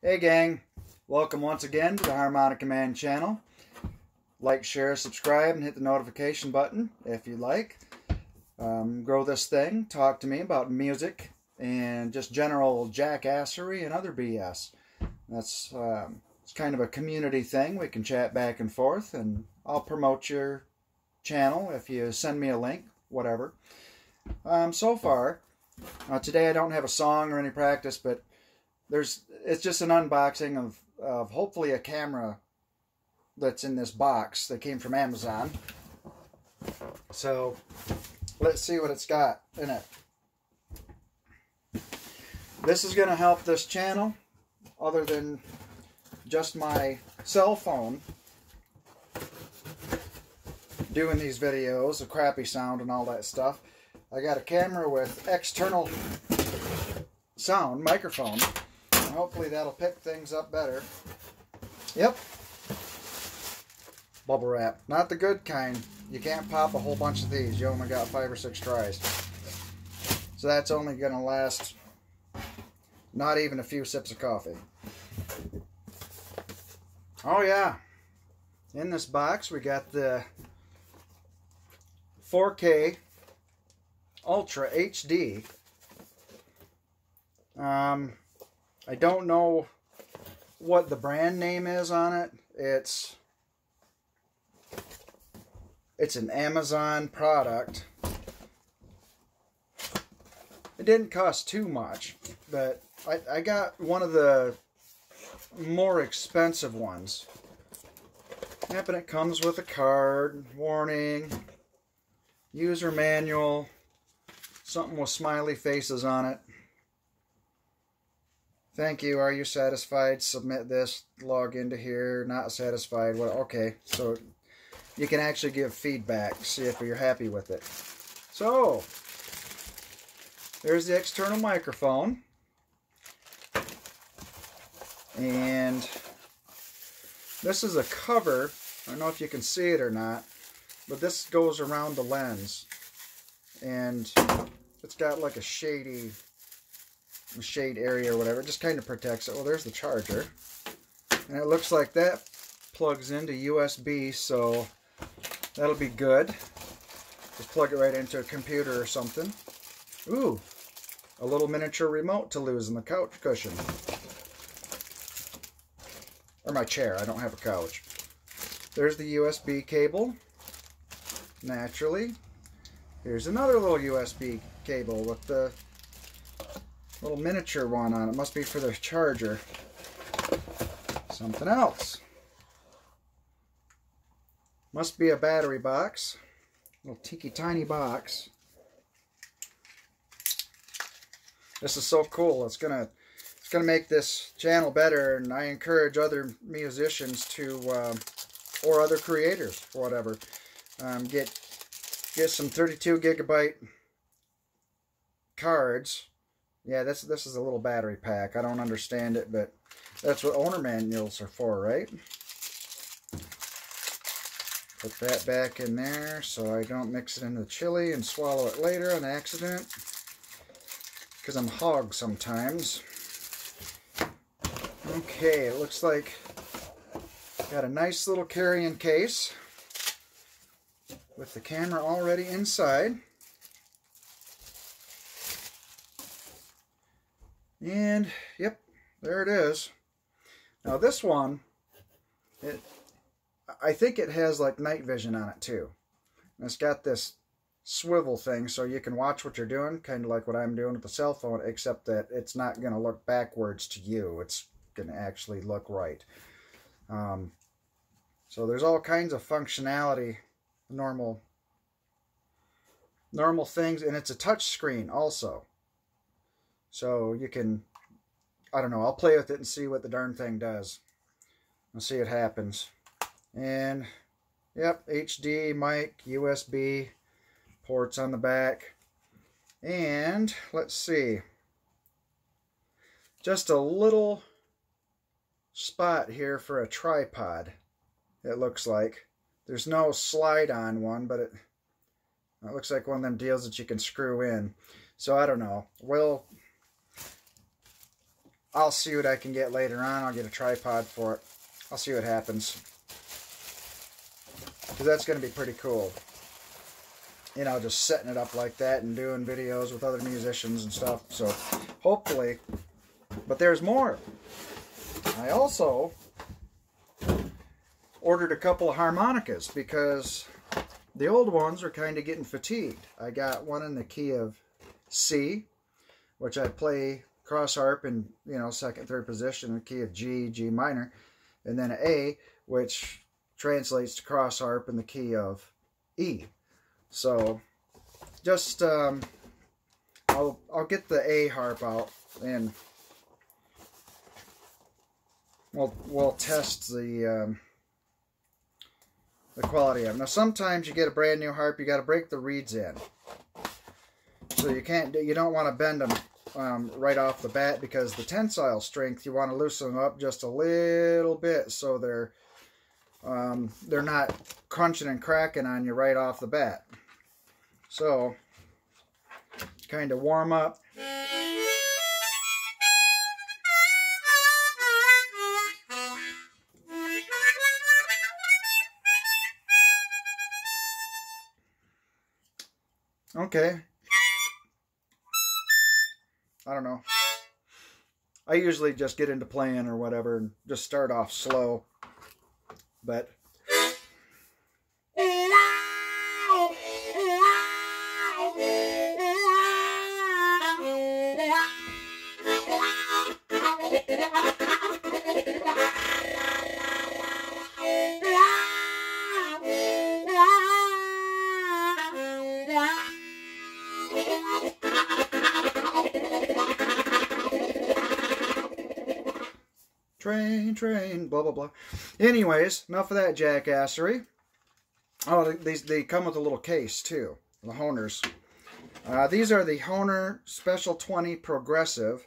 Hey gang, welcome once again to the Harmonica Man channel. Like, share, subscribe, and hit the notification button if you like. Um, grow this thing, talk to me about music and just general jackassery and other BS. That's um, it's kind of a community thing. We can chat back and forth, and I'll promote your channel if you send me a link, whatever. Um, so far, uh, today I don't have a song or any practice, but there's it's just an unboxing of, of hopefully a camera that's in this box that came from Amazon. So let's see what it's got in it. This is going to help this channel other than just my cell phone doing these videos, the crappy sound and all that stuff. I got a camera with external sound, microphone. Hopefully that'll pick things up better. Yep. Bubble wrap. Not the good kind. You can't pop a whole bunch of these. You only got five or six tries. So that's only going to last not even a few sips of coffee. Oh yeah. In this box we got the 4K Ultra HD. Um, I don't know what the brand name is on it. It's it's an Amazon product. It didn't cost too much, but I, I got one of the more expensive ones. Yep, and it comes with a card, warning, user manual, something with smiley faces on it. Thank you. Are you satisfied? Submit this. Log into here. Not satisfied. Well, okay. So you can actually give feedback. See if you're happy with it. So there's the external microphone. And this is a cover. I don't know if you can see it or not. But this goes around the lens. And it's got like a shady shade area or whatever. It just kind of protects it. Well, there's the charger. And it looks like that plugs into USB, so that'll be good. Just plug it right into a computer or something. Ooh, a little miniature remote to lose in the couch cushion. Or my chair, I don't have a couch. There's the USB cable, naturally. Here's another little USB cable with the little miniature one on it. Must be for the charger. Something else. Must be a battery box. Little teeny tiny box. This is so cool. It's gonna it's gonna make this channel better, and I encourage other musicians to um, or other creators, whatever, um, get get some 32 gigabyte cards yeah, this this is a little battery pack. I don't understand it, but that's what owner manuals are for, right? Put that back in there so I don't mix it into the chili and swallow it later on accident. Because I'm hog sometimes. Okay, it looks like got a nice little carrying case with the camera already inside. And, yep, there it is. Now this one, it, I think it has like night vision on it too. And it's got this swivel thing so you can watch what you're doing, kind of like what I'm doing with the cell phone, except that it's not going to look backwards to you. It's going to actually look right. Um, so there's all kinds of functionality, normal, normal things, and it's a touch screen also. So you can, I don't know, I'll play with it and see what the darn thing does. I'll see what happens. And, yep, HD, mic, USB, ports on the back. And, let's see, just a little spot here for a tripod, it looks like. There's no slide on one, but it, it looks like one of them deals that you can screw in. So I don't know. We'll I'll see what I can get later on. I'll get a tripod for it. I'll see what happens. Because that's going to be pretty cool. You know, just setting it up like that and doing videos with other musicians and stuff. So, hopefully. But there's more. I also ordered a couple of harmonicas because the old ones are kind of getting fatigued. I got one in the key of C, which I play cross harp in, you know, second, third position, the key of G, G minor, and then A, which translates to cross harp in the key of E. So, just, um, I'll, I'll get the A harp out and we'll, we'll test the, um, the quality of. Now, sometimes you get a brand new harp, you got to break the reeds in. So you can't, you don't want to bend them um, right off the bat because the tensile strength, you want to loosen them up just a little bit so they're um, they're not crunching and cracking on you right off the bat. So, kind of warm up. Okay, I don't know. I usually just get into playing or whatever and just start off slow. But train, train, blah, blah, blah. Anyways, enough of that jackassery. Oh, these they come with a little case, too. The Hohners. Uh, these are the Hohner Special 20 Progressive.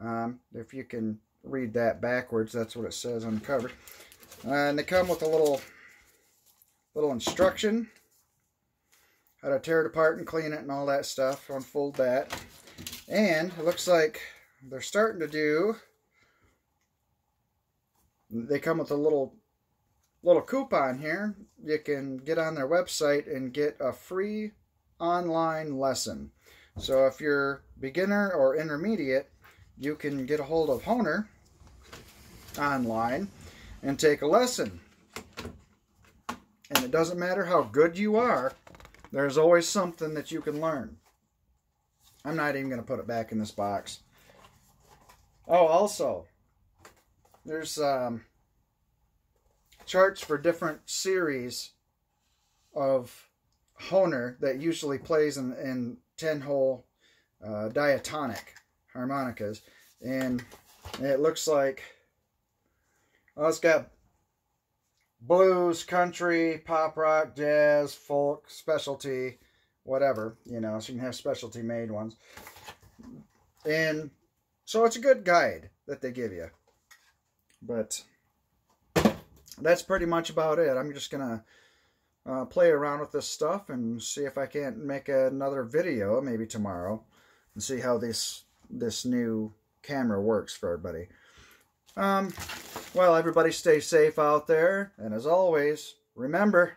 Um, if you can read that backwards, that's what it says on the cover. Uh, and they come with a little, little instruction. How to tear it apart and clean it and all that stuff. Unfold that. And it looks like they're starting to do they come with a little little coupon here. You can get on their website and get a free online lesson. So if you're beginner or intermediate, you can get a hold of Hohner online and take a lesson. And it doesn't matter how good you are, there's always something that you can learn. I'm not even going to put it back in this box. Oh, also, there's um, charts for different series of Hohner that usually plays in, in 10 hole uh, diatonic harmonicas. And it looks like, well, it's got blues, country, pop rock, jazz, folk, specialty, whatever, you know, so you can have specialty made ones. And so it's a good guide that they give you. But that's pretty much about it. I'm just going to uh, play around with this stuff and see if I can't make another video, maybe tomorrow, and see how this this new camera works for everybody. Um, well, everybody stay safe out there, and as always, remember,